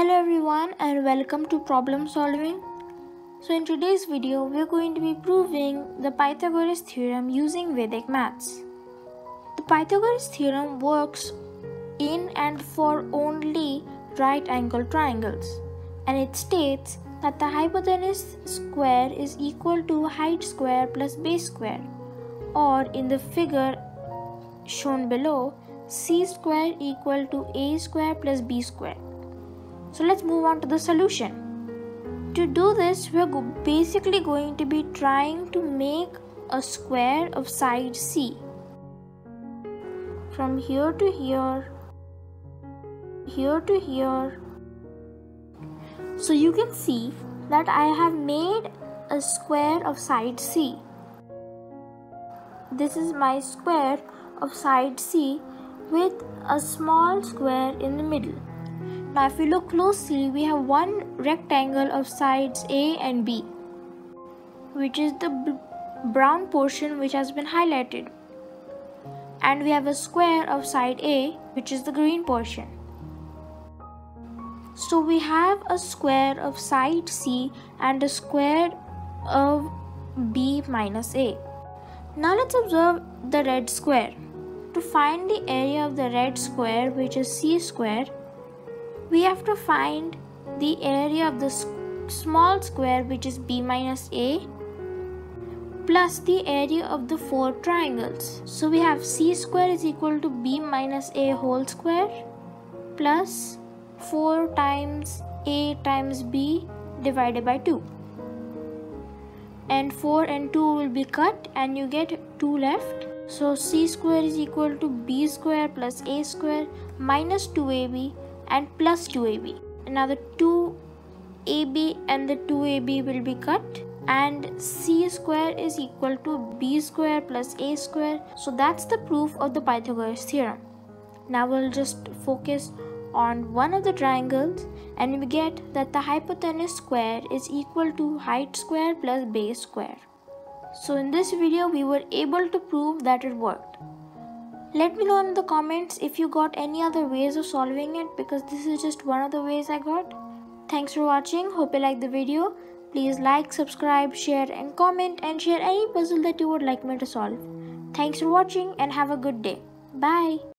Hello everyone and welcome to problem solving. So in today's video we're going to be proving the Pythagoras theorem using Vedic maths. The Pythagoras theorem works in and for only right angle triangles and it states that the hypotenuse square is equal to height square plus base square or in the figure shown below c square equal to a square plus b square. So let's move on to the solution. To do this, we're basically going to be trying to make a square of side C. From here to here, here to here. So you can see that I have made a square of side C. This is my square of side C with a small square in the middle. Now if you look closely, we have one rectangle of sides A and B, which is the brown portion which has been highlighted. And we have a square of side A, which is the green portion. So we have a square of side C and a square of B minus A. Now let's observe the red square. To find the area of the red square, which is c square, we have to find the area of the small square, which is b minus a, plus the area of the four triangles. So we have c square is equal to b minus a whole square plus 4 times a times b divided by 2 and 4 and 2 will be cut and you get 2 left so c square is equal to b square plus a square minus 2ab and plus 2ab. Now the 2ab and the 2ab will be cut and c square is equal to b square plus a square. So that's the proof of the Pythagoras theorem. Now we'll just focus on one of the triangles and we get that the hypotenuse square is equal to height square plus base square. So in this video we were able to prove that it worked. Let me know in the comments if you got any other ways of solving it because this is just one of the ways I got. Thanks for watching. Hope you liked the video. Please like, subscribe, share and comment and share any puzzle that you would like me to solve. Thanks for watching and have a good day. Bye.